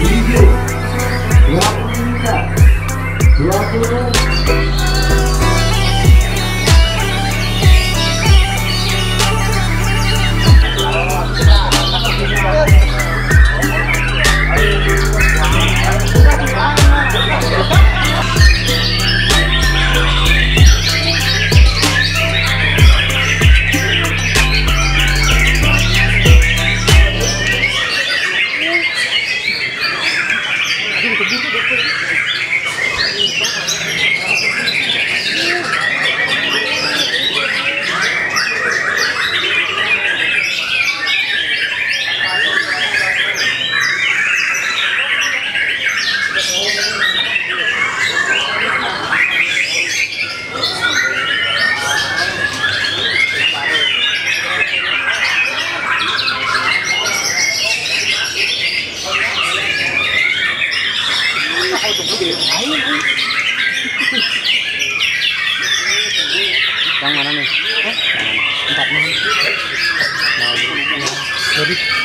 DJ, Rock Rock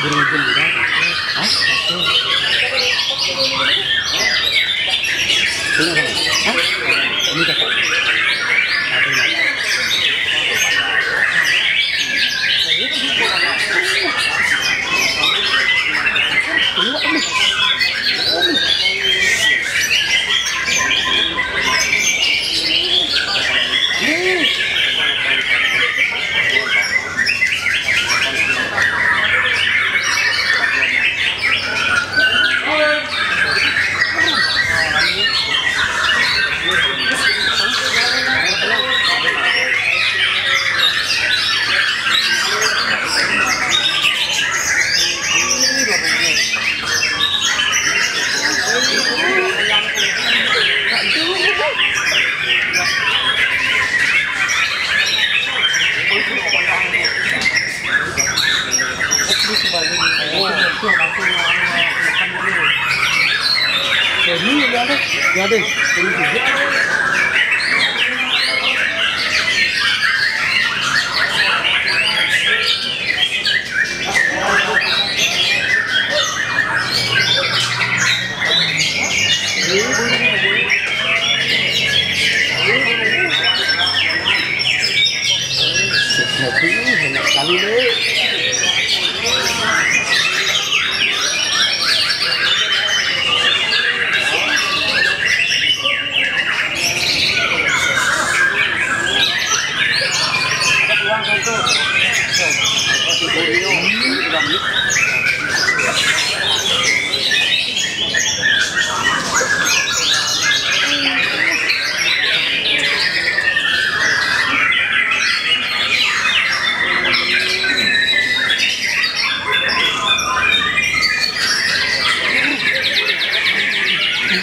Gurukul Jadi ya ada, ada.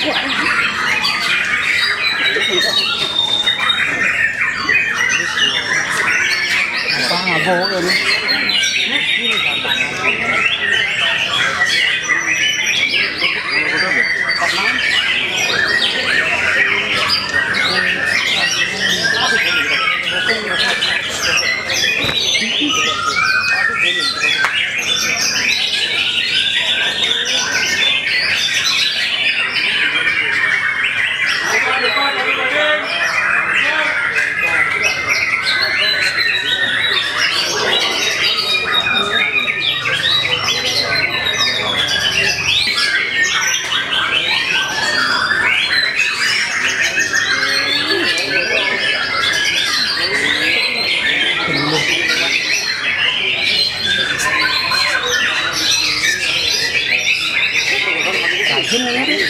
What? ¿Tiene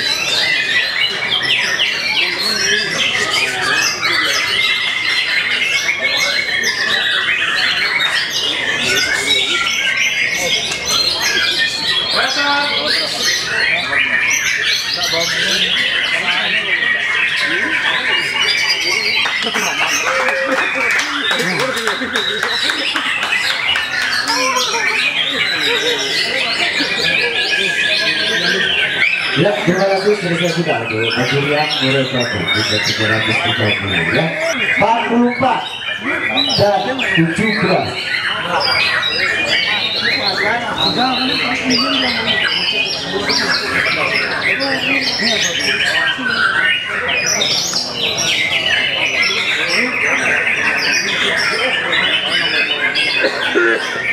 Prabu Juga 330 ya. 44 dan 17 Terima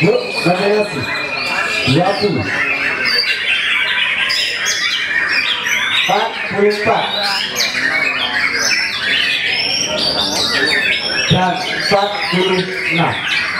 Yuk, kombinasi. 20. 44 dan 46